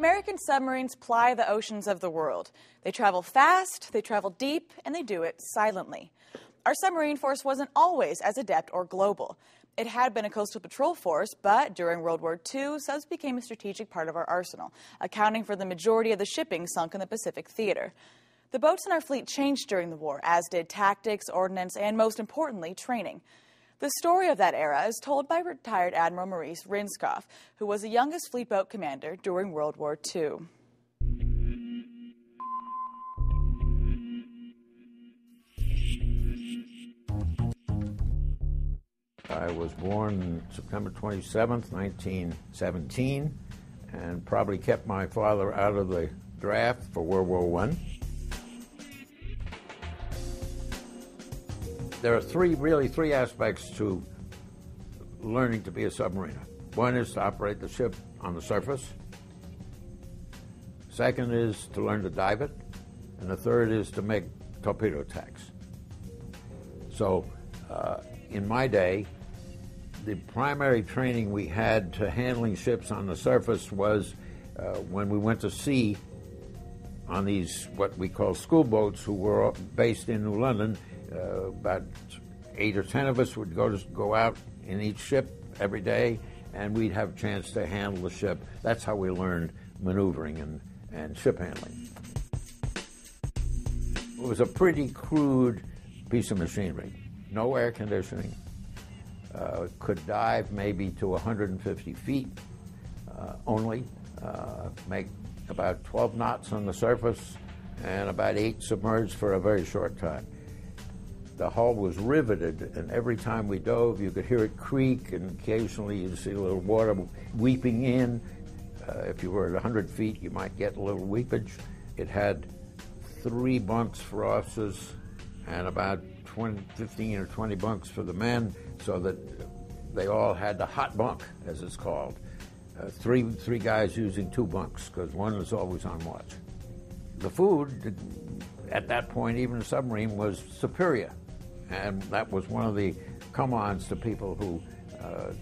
American submarines ply the oceans of the world. They travel fast, they travel deep, and they do it silently. Our submarine force wasn't always as adept or global. It had been a coastal patrol force, but during World War II, subs became a strategic part of our arsenal, accounting for the majority of the shipping sunk in the Pacific theater. The boats in our fleet changed during the war, as did tactics, ordnance, and most importantly, training. The story of that era is told by retired Admiral Maurice Rindskopf, who was the youngest fleet boat commander during World War II. I was born September 27th, 1917, and probably kept my father out of the draft for World War I. there are three, really three aspects to learning to be a submariner. One is to operate the ship on the surface. Second is to learn to dive it. And the third is to make torpedo attacks. So, uh, in my day, the primary training we had to handling ships on the surface was uh, when we went to sea on these what we call school boats who were based in New London uh, about eight or ten of us would go to go out in each ship every day, and we'd have a chance to handle the ship. That's how we learned maneuvering and, and ship handling. It was a pretty crude piece of machinery. No air conditioning. Uh, could dive maybe to 150 feet uh, only. Uh, make about 12 knots on the surface and about eight submerged for a very short time the hull was riveted, and every time we dove, you could hear it creak, and occasionally you'd see a little water weeping in. Uh, if you were at 100 feet, you might get a little weepage. It had three bunks for officers and about 20, 15 or 20 bunks for the men, so that they all had the hot bunk, as it's called. Uh, three, three guys using two bunks, because one was always on watch. The food, at that point, even a submarine, was superior. And that was one of the come ons to people who uh,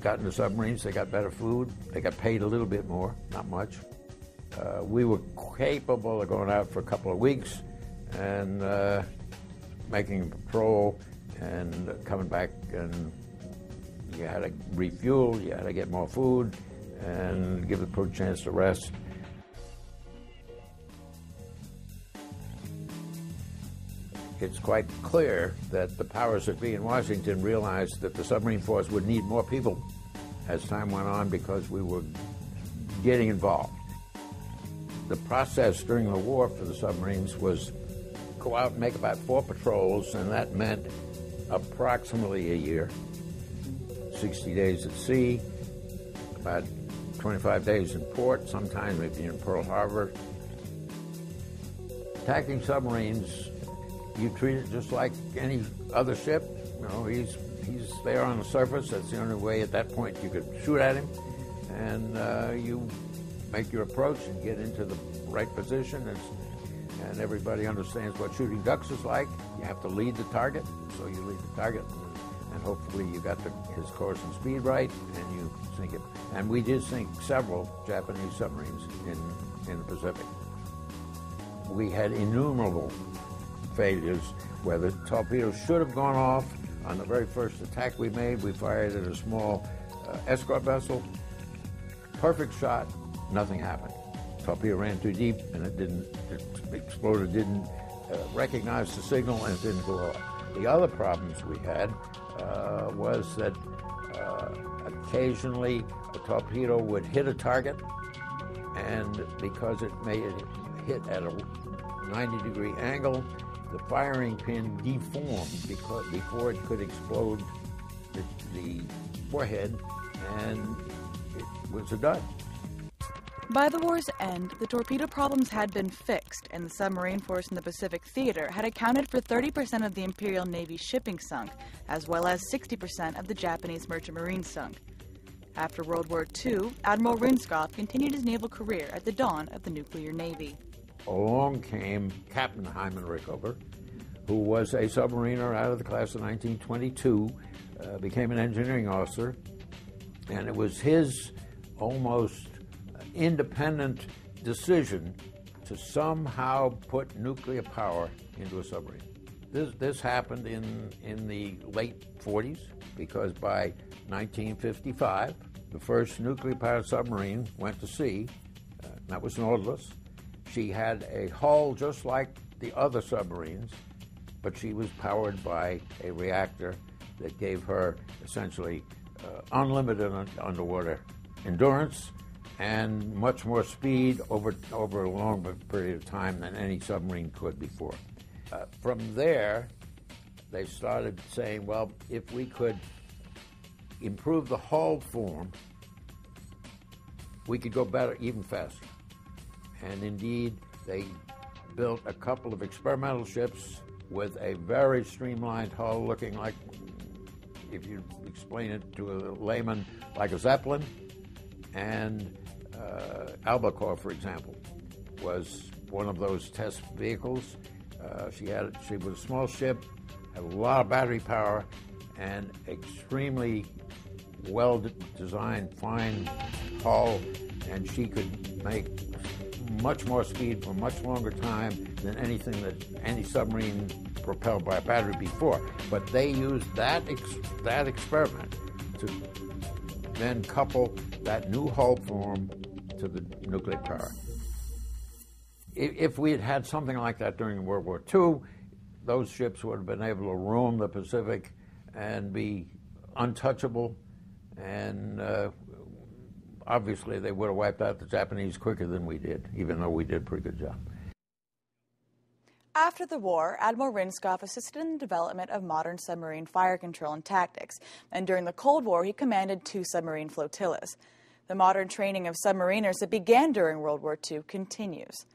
got into submarines. They got better food, they got paid a little bit more, not much. Uh, we were capable of going out for a couple of weeks and uh, making a patrol and coming back and you had to refuel, you had to get more food and give the crew a chance to rest. It's quite clear that the powers that be in Washington realized that the submarine force would need more people as time went on because we were getting involved. The process during the war for the submarines was go out and make about four patrols, and that meant approximately a year. 60 days at sea, about 25 days in port, sometimes maybe in Pearl Harbor. Attacking submarines you treat it just like any other ship. You know, he's he's there on the surface. That's the only way at that point you could shoot at him, and uh, you make your approach and get into the right position. And, and everybody understands what shooting ducks is like. You have to lead the target, so you lead the target, and, hopefully you got the, his course and speed right, and you sink it. And we did sink several Japanese submarines in in the Pacific. We had innumerable failures where the torpedoes should have gone off. On the very first attack we made, we fired at a small uh, escort vessel. Perfect shot, nothing happened. Torpedo ran too deep and it didn't, it exploded, didn't uh, recognize the signal and it didn't go off. The other problems we had uh, was that uh, occasionally a torpedo would hit a target and because it made it hit at a 90 degree angle, the firing pin deformed because before it could explode the, warhead, and it was a dud. By the war's end, the torpedo problems had been fixed, and the submarine force in the Pacific Theater had accounted for 30% of the Imperial Navy's shipping sunk, as well as 60% of the Japanese merchant marine sunk. After World War II, Admiral Rindskopf continued his naval career at the dawn of the nuclear navy along came Captain Hyman Rickover, who was a submariner out of the class of 1922, uh, became an engineering officer, and it was his almost independent decision to somehow put nuclear power into a submarine. This, this happened in, in the late 40s because by 1955, the first nuclear powered submarine went to sea. Uh, that was Nautilus. She had a hull just like the other submarines, but she was powered by a reactor that gave her essentially uh, unlimited un- underwater endurance and much more speed over, over a longer period of time than any submarine could before. Uh, from there, they started saying, well, if we could improve the hull form, we could go better, even faster. And indeed, they built a couple of experimental ships with a very streamlined hull, looking like, if you explain it to a layman, like a Zeppelin. And uh, Albacore, for example, was one of those test vehicles. Uh, she had she was a small ship, had a lot of battery power, and extremely well designed, fine hull, and she could make much more speed for much longer time than anything that any submarine propelled by a battery before. But they used that ex- that experiment to then couple that new hull form to the nuclear power. If we had had something like that during World War II, those ships would have been able to roam the Pacific and be untouchable, and uh, obviously they would have wiped out the Japanese quicker than we did, even though we did a pretty good job. After the war, Admiral Rindskopf assisted in the development of modern submarine fire control and tactics, and during the Cold War, he commanded two submarine flotillas. The modern training of submariners that began during World War II continues.